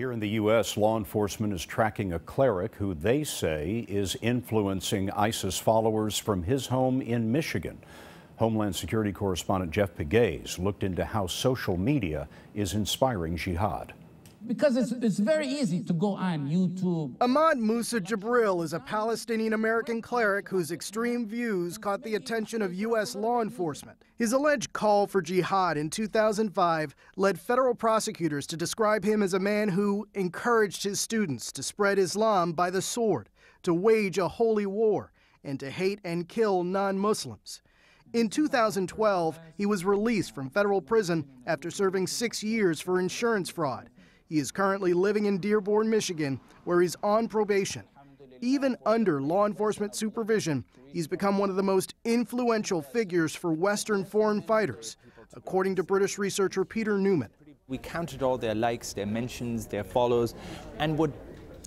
Here in the U.S., law enforcement is tracking a cleric who they say is influencing ISIS followers from his home in Michigan. Homeland Security correspondent Jeff Pegues looked into how social media is inspiring jihad because it's, it's very easy to go on YouTube. Ahmad Musa Jibril is a Palestinian American cleric whose extreme views caught the attention of U.S. law enforcement. His alleged call for jihad in 2005 led federal prosecutors to describe him as a man who encouraged his students to spread Islam by the sword, to wage a holy war, and to hate and kill non Muslims. In 2012, he was released from federal prison after serving six years for insurance fraud. He is currently living in Dearborn, Michigan, where he's on probation. Even under law enforcement supervision, he's become one of the most influential figures for Western foreign fighters, according to British researcher Peter Neumann. We counted all their likes, their mentions, their follows, and what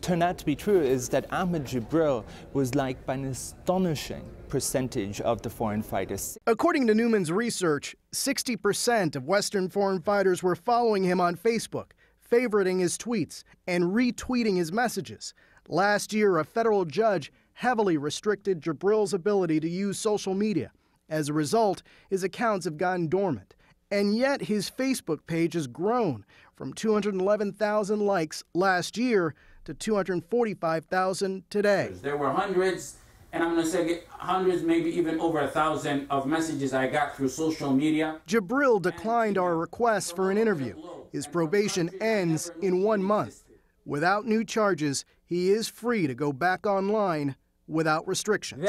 turned out to be true is that Ahmad Jibril was liked by an astonishing percentage of the foreign fighters. According to Neumann's research, 60% of Western foreign fighters were following him on Facebook, favoriting his tweets and retweeting his messages. Last year, a federal judge heavily restricted Jibril's ability to use social media. As a result, his accounts have gone dormant. And yet, his Facebook page has grown from 211,000 likes last year to 245,000 today. There were hundreds, and I'm going to say hundreds, maybe even over a thousand of messages I got through social media. Jibril declined our request for an interview. His probation ends in one month. Without new charges, he is free to go back online without restrictions.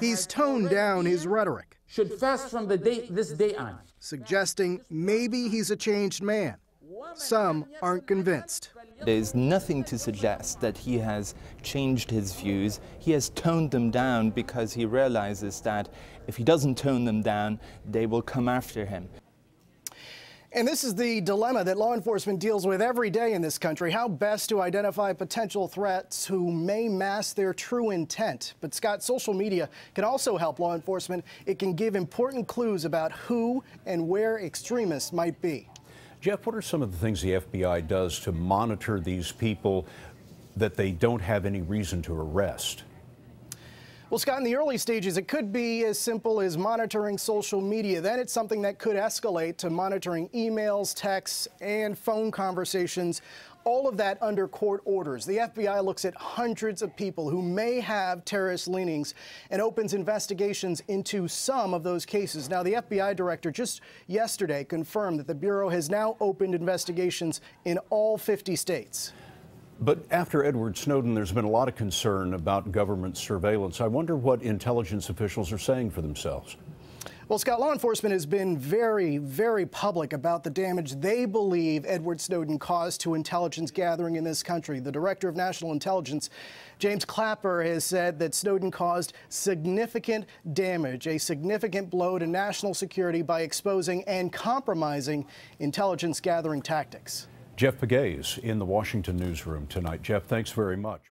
He's toned down his rhetoric. Should fast from the day, this day on. Suggesting maybe he's a changed man. Some aren't convinced. There's nothing to suggest that he has changed his views. He has toned them down because he realizes that if he doesn't tone them down, they will come after him. And this is the dilemma that law enforcement deals with every day in this country how best to identify potential threats who may mask their true intent. But, Scott, social media can also help law enforcement. It can give important clues about who and where extremists might be. Jeff, what are some of the things the FBI does to monitor these people that they don't have any reason to arrest? Well, Scott, in the early stages, it could be as simple as monitoring social media. Then it's something that could escalate to monitoring emails, texts, and phone conversations all of that under court orders. The FBI looks at hundreds of people who may have terrorist leanings and opens investigations into some of those cases. Now, the FBI director just yesterday confirmed that the Bureau has now opened investigations in all 50 states. But after Edward Snowden, there's been a lot of concern about government surveillance. I wonder what intelligence officials are saying for themselves. Well, Scott, law enforcement has been very, very public about the damage they believe Edward Snowden caused to intelligence gathering in this country. The Director of National Intelligence, James Clapper, has said that Snowden caused significant damage, a significant blow to national security by exposing and compromising intelligence gathering tactics. Jeff Pegues in the Washington newsroom tonight. Jeff, thanks very much.